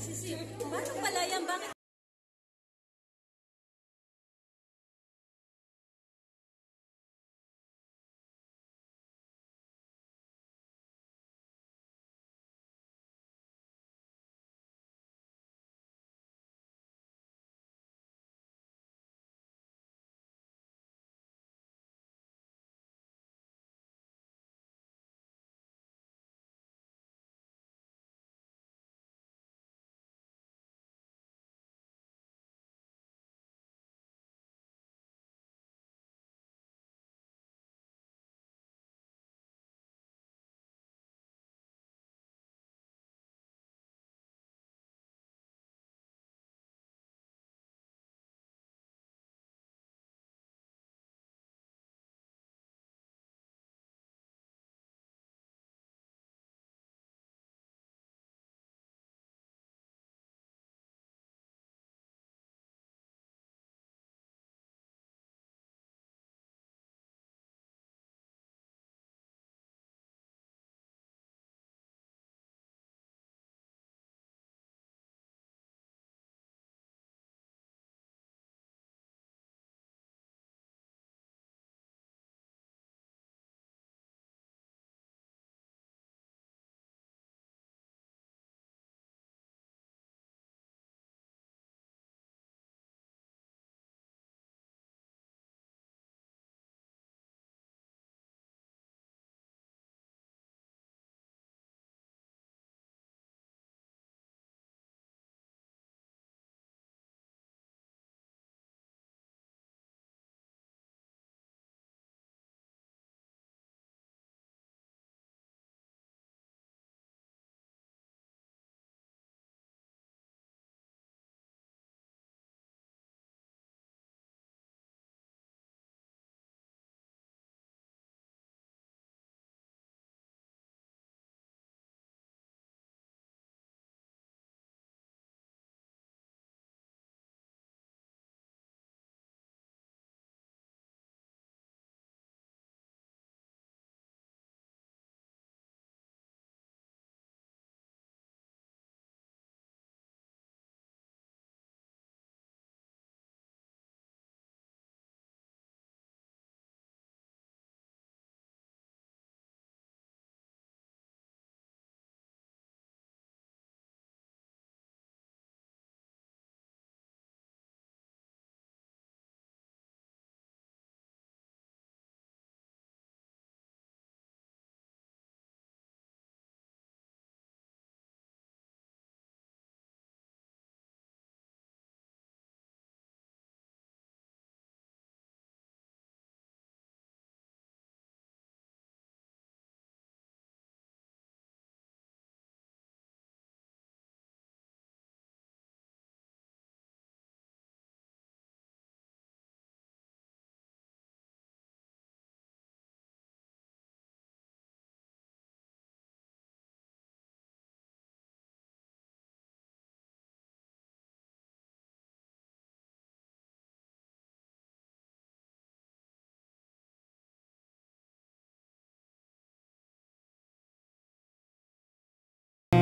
Sisi, paano pala yan? Bakit